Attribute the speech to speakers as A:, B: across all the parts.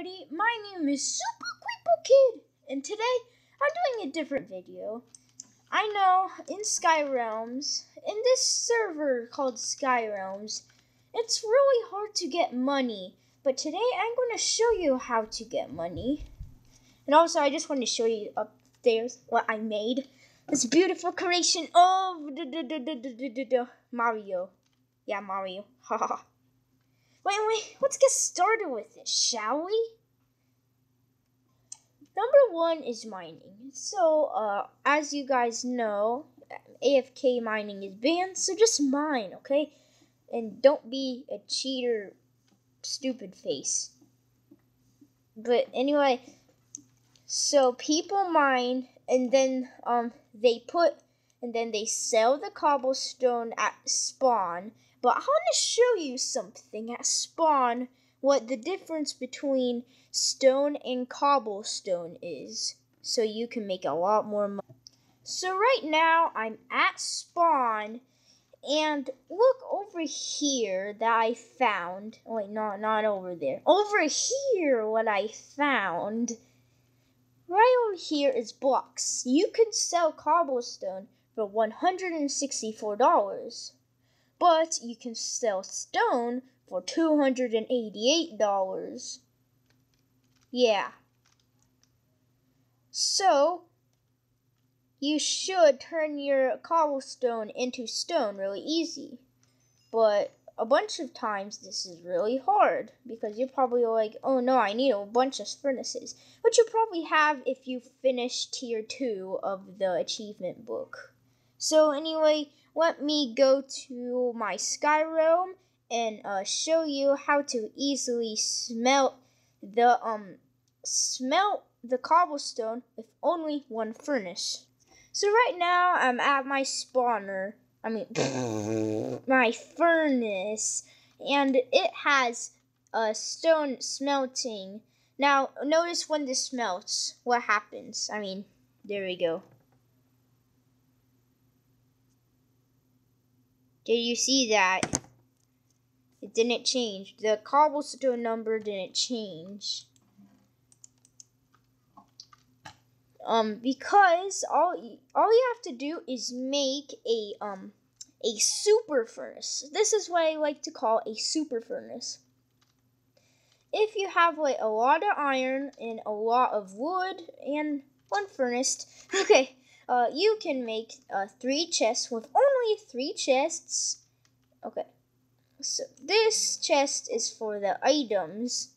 A: everybody, my name is Super Creepo Kid, and today I'm doing a different video. I know in Sky Realms, in this server called Sky Realms, it's really hard to get money, but today I'm going to show you how to get money. And also, I just want to show you upstairs what I made. This beautiful creation of Mario. Yeah, Mario. Haha. Wait, wait, let's get started with it, shall we? Number one is mining. So, uh, as you guys know, AFK mining is banned, so just mine, okay? And don't be a cheater, stupid face. But anyway, so people mine, and then um they put, and then they sell the cobblestone at spawn but I want to show you something at spawn what the difference between stone and cobblestone is so you can make a lot more money. So right now I'm at spawn and look over here that I found. Wait, not not over there. Over here what I found. Right over here is blocks. You can sell cobblestone for $164 but you can sell stone for $288. Yeah. So, you should turn your cobblestone into stone really easy. But a bunch of times this is really hard because you're probably like, oh no, I need a bunch of furnaces. Which you probably have if you finish tier 2 of the achievement book. So, anyway, let me go to my Sky Realm and uh, show you how to easily smelt the um smelt the cobblestone with only one furnace. So right now I'm at my spawner. I mean my furnace and it has a stone smelting. Now notice when this smelts what happens. I mean there we go. Did you see that? It didn't change. The cobblestone number didn't change. Um, because all all you have to do is make a um a super furnace. This is what I like to call a super furnace. If you have like a lot of iron and a lot of wood and one furnace, okay, uh, you can make uh, three chests with only three chests. Okay. So this chest is for the items.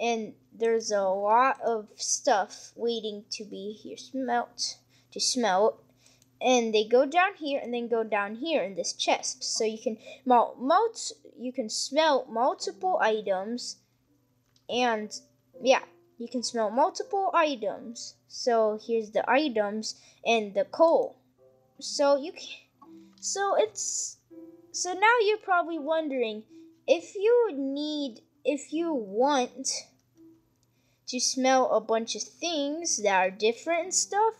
A: And there's a lot of stuff waiting to be here smelt to smelt. And they go down here and then go down here in this chest. So you can mult you can smelt multiple items and yeah, you can smell multiple items. So here's the items and the coal. So you can, so it's so now you're probably wondering if you need if you want to smell a bunch of things that are different and stuff,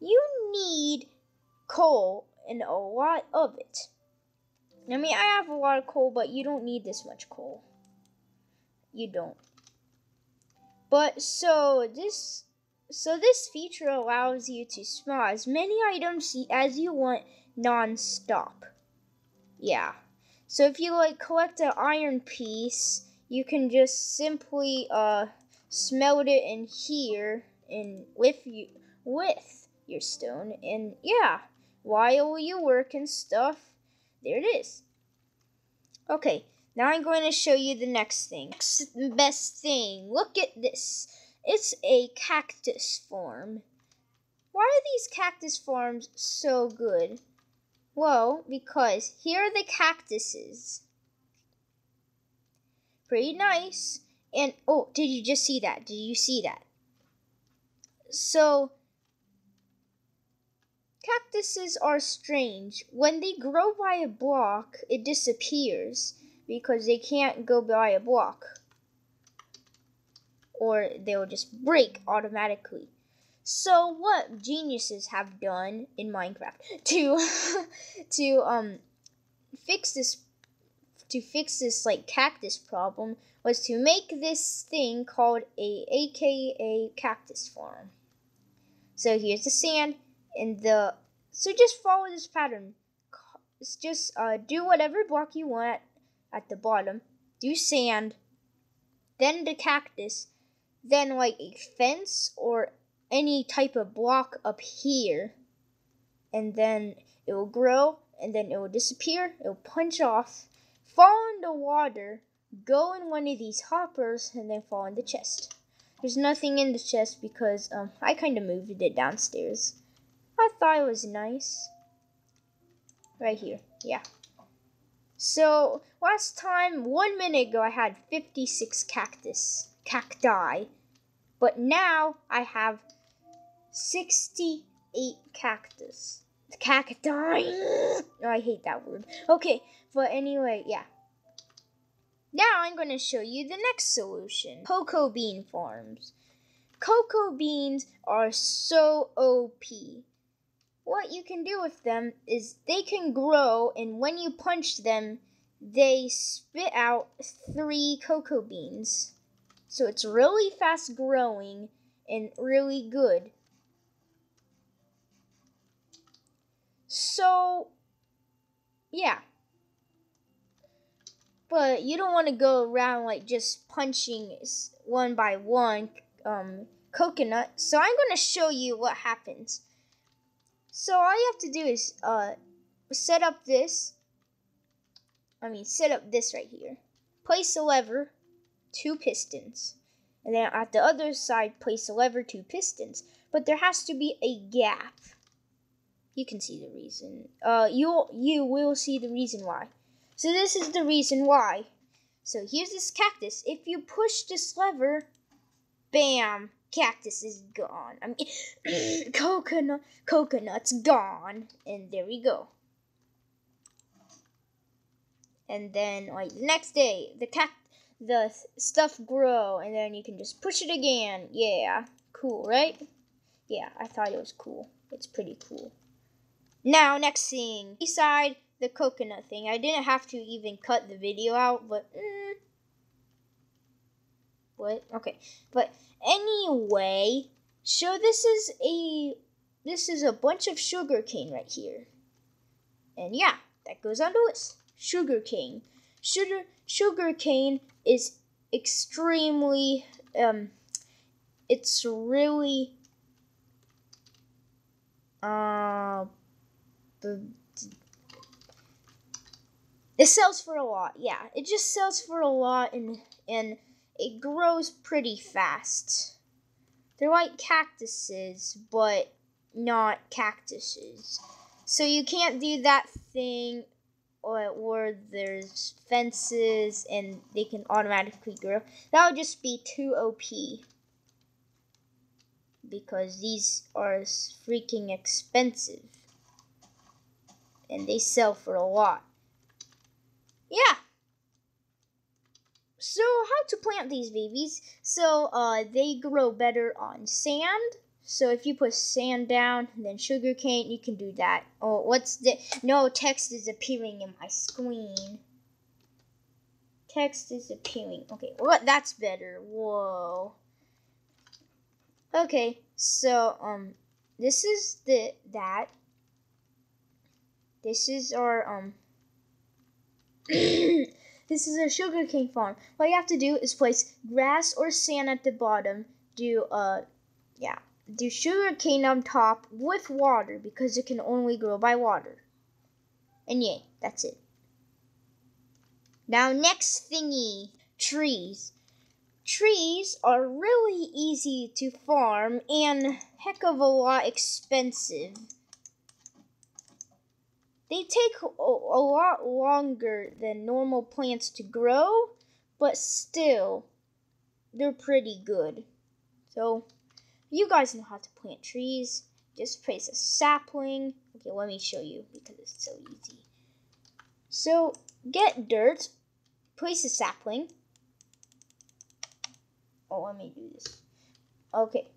A: you need coal and a lot of it. I mean, I have a lot of coal, but you don't need this much coal. You don't. But so this so this feature allows you to smell as many items as you want non-stop. Yeah. So if you like collect an iron piece, you can just simply uh smelt it in here and with you with your stone and yeah, while you work and stuff, there it is. Okay, now I'm going to show you the next thing. Best thing. Look at this. It's a cactus farm. Why are these cactus farms so good? Well, because here are the cactuses. Pretty nice. And, oh, did you just see that? Did you see that? So, cactuses are strange. When they grow by a block, it disappears because they can't go by a block or they'll just break automatically. So what geniuses have done in Minecraft to to um fix this to fix this like cactus problem was to make this thing called a AKA cactus farm. So here's the sand and the so just follow this pattern. Just uh, do whatever block you want at the bottom. Do sand, then the cactus, then like a fence or any type of block up here, and then it will grow and then it will disappear. It will punch off, fall in the water, go in one of these hoppers, and then fall in the chest. There's nothing in the chest because um, I kind of moved it downstairs. I thought it was nice. Right here, yeah. So last time, one minute ago, I had 56 cactus, cacti, but now I have 68 cactus. Cacti. Oh, I hate that word. Okay, but anyway, yeah. Now I'm going to show you the next solution. Cocoa bean farms. Cocoa beans are so OP. What you can do with them is they can grow and when you punch them, they spit out three cocoa beans. So it's really fast growing and really good. So, yeah. But you don't want to go around like just punching one by one um, coconut. So I'm going to show you what happens. So all you have to do is uh, set up this. I mean, set up this right here. Place a lever, two pistons. And then at the other side, place a lever, two pistons. But there has to be a gap. You can see the reason. Uh, you you will see the reason why. So this is the reason why. So here's this cactus. If you push this lever, bam, cactus is gone. I mean, coconut, coconut's gone. And there we go. And then, like, the next day, the cat, the stuff grow, and then you can just push it again. Yeah, cool, right? Yeah, I thought it was cool. It's pretty cool. Now, next thing, beside the coconut thing. I didn't have to even cut the video out, but mm, what? Okay, but anyway, so this is a this is a bunch of sugar cane right here, and yeah, that goes on the list. Sugar cane, sugar sugar cane is extremely um, it's really uh it sells for a lot. Yeah, it just sells for a lot and and it grows pretty fast. They're like cactuses, but not cactuses. So you can't do that thing where there's fences and they can automatically grow. That would just be too OP. Because these are freaking expensive. And they sell for a lot yeah. So how to plant these babies? So uh, they grow better on sand. So if you put sand down, then sugar cane, you can do that. Oh, what's the? No text is appearing in my screen. Text is appearing. Okay, what? That's better. Whoa. Okay, so um, this is the that. This is our um this is a sugarcane farm. What you have to do is place grass or sand at the bottom. Do uh, yeah, do sugarcane on top with water because it can only grow by water. And yay, that's it. Now next thingy, trees. Trees are really easy to farm and heck of a lot expensive. They take a, a lot longer than normal plants to grow, but still, they're pretty good. So, you guys know how to plant trees. Just place a sapling. Okay, let me show you because it's so easy. So, get dirt, place a sapling. Oh, let me do this. Okay,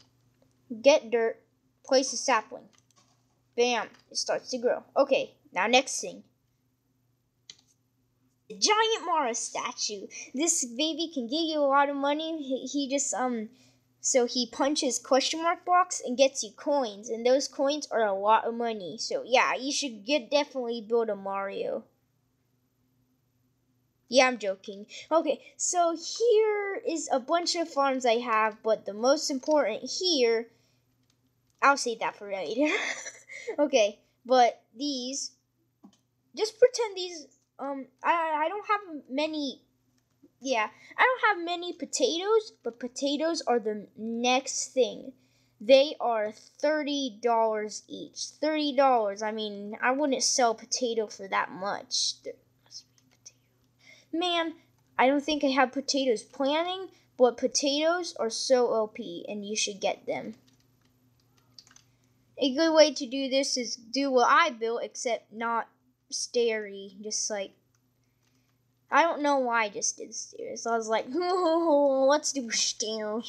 A: get dirt, place a sapling. Bam, it starts to grow. Okay, now next thing. The giant Mario statue. This baby can give you a lot of money. He, he just um so he punches question mark box and gets you coins, and those coins are a lot of money. So yeah, you should get definitely build a Mario. Yeah, I'm joking. Okay, so here is a bunch of farms I have, but the most important here, I'll save that for later. okay, but these, just pretend these um I I don't have many yeah, I don't have many potatoes, but potatoes are the next thing. They are $30 each. $30. I mean, I wouldn't sell potato for that much. Man, I don't think I have potatoes planning, but potatoes are so OP and you should get them. A good way to do this is do what I built, except not starey, just like I don't know why I just did stairs. I was like, let's do stairs.